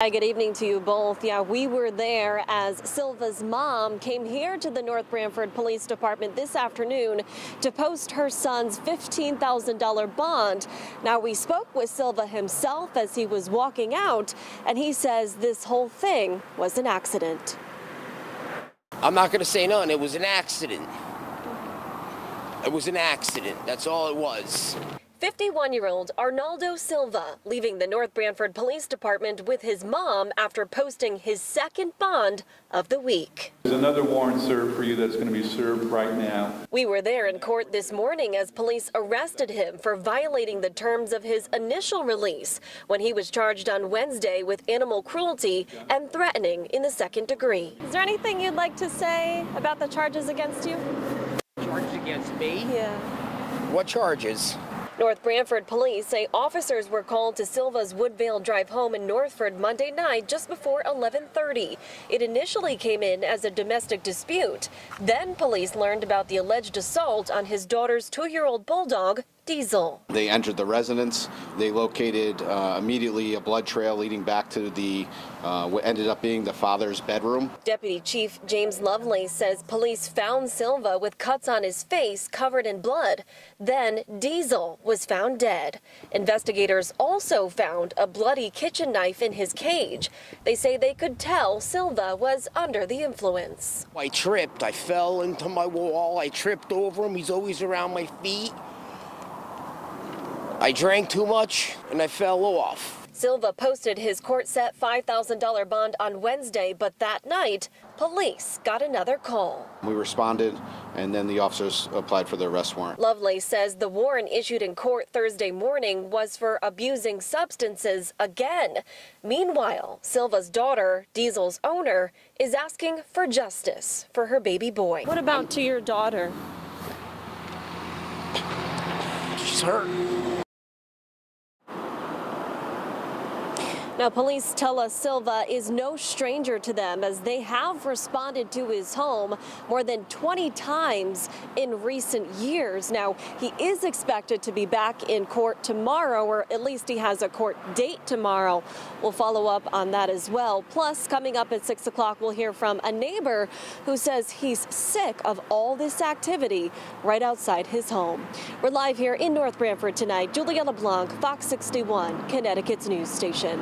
Good evening to you both. Yeah, we were there as Silva's mom came here to the North Branford Police Department this afternoon to post her son's $15,000 bond. Now, we spoke with Silva himself as he was walking out, and he says this whole thing was an accident. I'm not going to say none. It was an accident. It was an accident. That's all it was. 51 year old Arnaldo Silva leaving the North Branford Police Department with his mom after posting his second bond of the week. There's another warrant served for you that's going to be served right now. We were there in court this morning as police arrested him for violating the terms of his initial release when he was charged on Wednesday with animal cruelty and threatening in the second degree. Is there anything you'd like to say about the charges against you? Charges against me? Yeah. What charges? North Branford police say officers were called to Silva's Woodvale Drive home in Northford Monday night just before 11:30. It initially came in as a domestic dispute. Then police learned about the alleged assault on his daughter's 2-year-old bulldog, Diesel. They entered the residence. They located uh, immediately a blood trail leading back to the uh, what ended up being the father's bedroom. Deputy Chief James Lovelace says police found Silva with cuts on his face covered in blood. Then Diesel was found dead. Investigators also found a bloody kitchen knife in his cage. They say they could tell Silva was under the influence. I tripped. I fell into my wall. I tripped over him. He's always around my feet. I drank too much and I fell low off. Silva posted his court set $5,000 bond on Wednesday, but that night, police got another call. We responded, and then the officers applied for the arrest warrant. Lovelace says the warrant issued in court Thursday morning was for abusing substances again. Meanwhile, Silva's daughter, Diesel's owner, is asking for justice for her baby boy. What about to your daughter? She's hurt. Now, police tell us Silva is no stranger to them as they have responded to his home more than 20 times in recent years. Now, he is expected to be back in court tomorrow, or at least he has a court date tomorrow. We'll follow up on that as well. Plus, coming up at 6 o'clock, we'll hear from a neighbor who says he's sick of all this activity right outside his home. We're live here in North Branford tonight. Julia LeBlanc, Fox 61, Connecticut's news station.